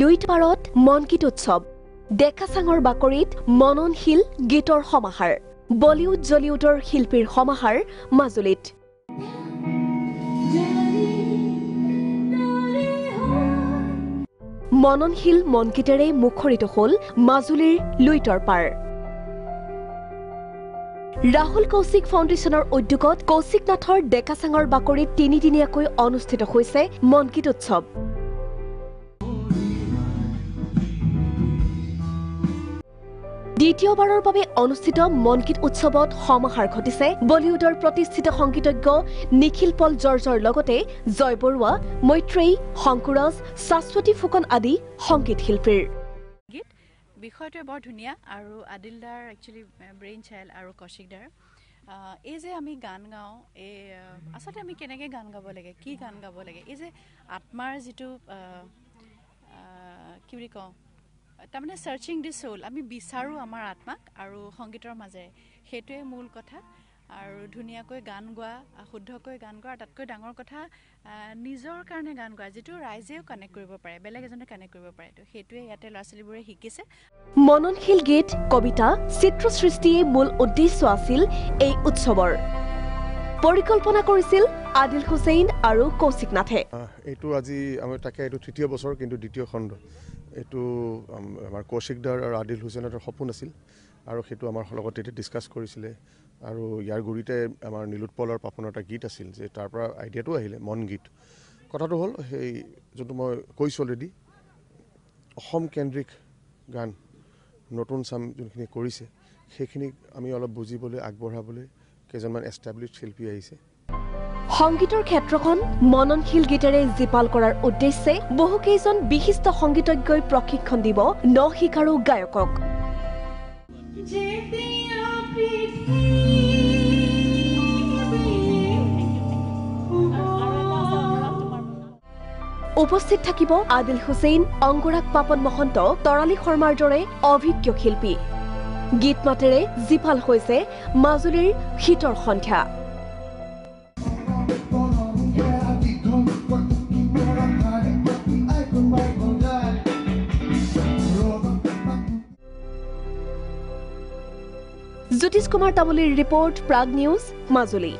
লুইত পাৰত মনকিত উৎসৱ ডেকা চাঙৰ বাকৰিত মননশীল গীতৰ সমাহাৰ বলিউড জলিউডৰ শিল্পীৰ সমাহাৰ মাজুলীত। মননশীল মনকিতেৰে মুখৰিত হ'ল মাজুলীৰ লুইতৰ পাৰ। ৰাহুল কৌশিক ফাউণ্ডেশ্যনৰ উদ্যোগত কৌশিক নাথৰ ডেকাচাঙৰ বাকৰিত তিনিদিনীয়াকৈ অনুষ্ঠিত হৈছে মনকিত উৎসৱ দ্বিতীয়বাৰৰ বাবে অনুষ্ঠিত মনকিত উৎসৱত সমাহাৰ ঘটিছে। বলিউডৰ প্ৰতিষ্ঠিত সংগীতজ্ঞ নিখিল পল জৰ্জৰ লগতে জয় বৰুৱা মৈত্ৰেয়ী শংকুৰাজ শাশ্বতী ফুকন আদি সংগীত শিল্পীৰ। গীত বিষয়টোৱে বৰ ধুনীয়া আৰু আদিল দাৰ একচুৱেলি ব্ৰেইন চাইল্ড আৰু কৌশিক দাৰ। এই যে আমি গান গাওঁ এই আচলতে আমি কেনেকৈ গান গাব লাগে কি গান গাব লাগে এই যে আত্মাৰ যিটো কি বুলি কওঁ তাৰমানে চাৰ্চিং দি চ'ল আমি বিচাৰোঁ আমাৰ আত্মাক আৰু সংগীতৰ মাজেৰে। সেইটোৱে মূল কথা। আৰু ধুনীয়াকৈ গান গোৱা শুদ্ধকৈ গান গোৱা আৰু তাতকৈ ডাঙৰ কথা নিজৰ কাৰণে গান গোৱা যিটো ৰাইজেও কানেক্ট কৰিব পাৰে বেলেগ এজনে কানেক্ট কৰিব পাৰে। তো সেইটোৱে ইয়াতে ল'ৰা ছোৱালীবোৰে শিকিছে। মননশীল গীত কবিতা চিত্ৰ সৃষ্টিয়ে মূল উদ্দেশ্য আছিল এই উৎসৱৰ। পৰিকল্পনা কৰিছিল আদিল হুছেইন আৰু কৌশিক নাথে। এইটো আজি আমি তাকে এইটো তৃতীয় বছৰ কিন্তু দ্বিতীয় খণ্ড। এইটো আম- আমাৰ কৌশিকদাৰ আৰু আদিল হুছেইনৰ সপোন আছিল আৰু সেইটো আমাৰ লগত তেতিয়া ডিছকাছ কৰিছিলে। আৰু ইয়াৰ গুৰিতে আমাৰ নীলোৎপল আৰু পাপনৰ এটা গীত আছিল যে তাৰ পৰা আইডিয়াটো আহিলে মন গীত। কথাটো হ'ল সেই যোনটো মই কৈছোঁ অলৰেডি অসম কেন্দ্ৰিক গান নতুন চাম যোনখিনি কৰিছে সেইখিনিক আমি অলপ বুজিবলৈ আগবঢ়াবলৈ কেইজনমান এষ্টাব্লিছ শিল্পী আহিছে। সংগীতৰ ক্ষেত্ৰখন মননশীল গীতেৰে জীপাল কৰাৰ উদ্দেশ্যে বহুকেইজন বিশিষ্ট সংগীতজ্ঞই প্ৰশিক্ষণ দিব ন শিকাৰু গায়কক উপস্থিত থাকিব আদিল হুছেইন অংগৰাগ পাপন মহন্ত তৰালী শৰ্মাৰ দৰে অভিজ্ঞ শিল্পী। গীত মাতেৰে জীপাল হৈছে মাজুলীৰ শীতৰ সন্ধ্যা। জ্যোতিষ কুমাৰ তামুলীৰ ৰিপৰ্ট প্ৰাগ নিউজ মাজুলী।